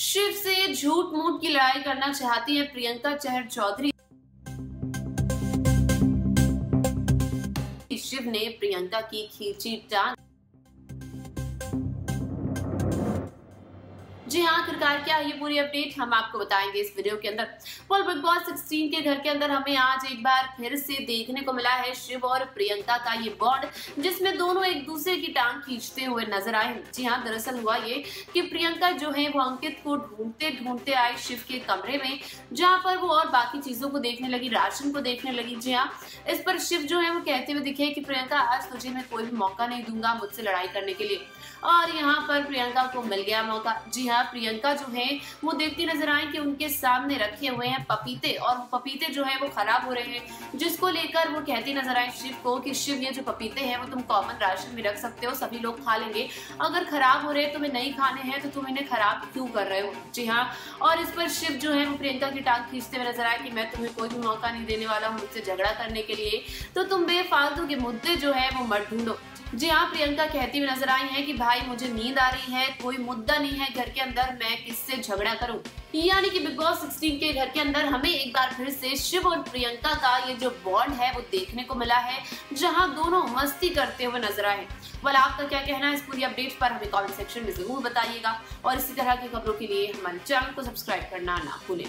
शिव से झूठ मूठ की लड़ाई करना चाहती है प्रियंका चहर चौधरी। शिव ने प्रियंका की खींची टांग। जी हाँ आखिरकार क्या ये पूरी अपडेट हम आपको बताएँगे इस वीडियो के अंदर। बोल बिग बॉस 16 के घर के अंदर हमें आज एक बार फिर से देखने को मिला है शिव और प्रियंका का ये बॉन्ड जिसमें दोनों एक दूसरे की टांग खींचते हुए नज़र आए। जी हाँ दरअसल हुआ ये कि प्रियंका जो है वो अंकित को ढूंढते ढूंढते आए शिव के कमरे में, जहाँ पर वो और बाकी चीज़ों को देखने लगी, राशन को देखने लगी। जी हाँ इस पर शिव जो है वो कहते हुए दिखे कि प्रियंका, आज तुझे मैं कोई भी मौका नहीं दूँगा मुझसे लड़ाई करने के लिए। और यहाँ पर प्रियंका को मिल गया मौका। जी हाँ प्रियंका जो है, वो देखती नज़र आए कि उनके सामने रखे हुए हैं पपीते और पपीते जो है वो खराब हो रहे हैं, जिसको लेकर वो कहती नज़र आए शिव को कि शिव, ये जो पपीते हैं वो तुम कॉमन राशन में रख सकते हो, सभी लोग खा लेंगे। अगर खराब हो रहे हैं, तुम्हें नहीं खाने हैं तो तुम इन्हें खराब क्यों कर रहे हो? जी हाँ। और इस पर शिव जो है वो प्रियंका की टांग खींचते हुए नज़र आए कि मैं तुम्हें कोई भी मौका नहीं देने वाला हूँ मुझसे झगड़ा करने के लिए। तो तुम बेफालतू के मुद्दे जो है वो मत ढूंढो। जी हाँ प्रियंका कहती हुई नज़र आई है कि भाई, मुझे नींद आ रही है, कोई मुद्दा नहीं है घर के अंदर, मैं किससे झगड़ा करूँ? यानी कि बिग बॉस 16 के घर के अंदर हमें एक बार फिर से शिव और प्रियंका का ये जो बॉन्ड है, वो देखने को मिला है, जहाँ दोनों मस्ती करते हुए नज़र आए। वाल, आपका क्या कहना है इस पूरी अपडेट पर हमें कमेंट सेक्शन में ज़रूर बताइएगा। और इसी तरह की खबरों के लिए हमारे चैनल को सब्सक्राइब करना ना भूलें।